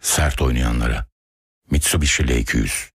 Sert oynayanlara. Mitsubishi L200